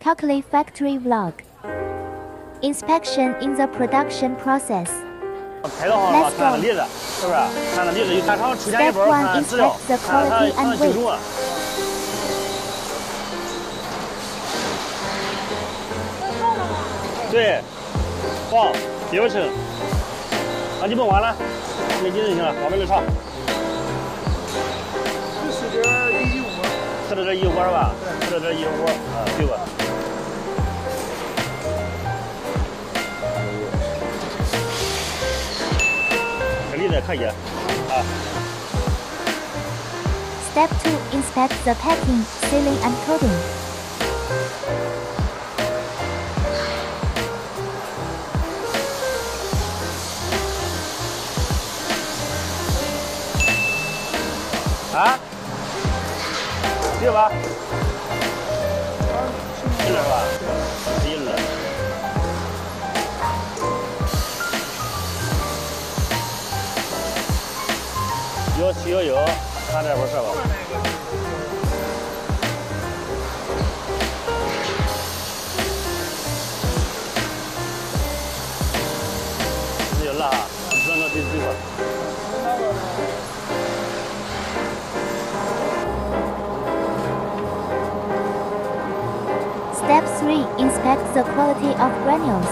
Cocoly Factory Vlog. Inspection in the production process. Let's go. Step 1 inspect the quality and weight. Yes, 这栗子也可以，啊。 Step 2 Inspect the packing, sealing and coating à? 啊，对吧？ 有汽油油，看这不是吧？这就辣，只能对对吧？ Step 3 Inspect the quality of granules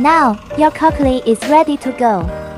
Now, your Cocoly is ready to go.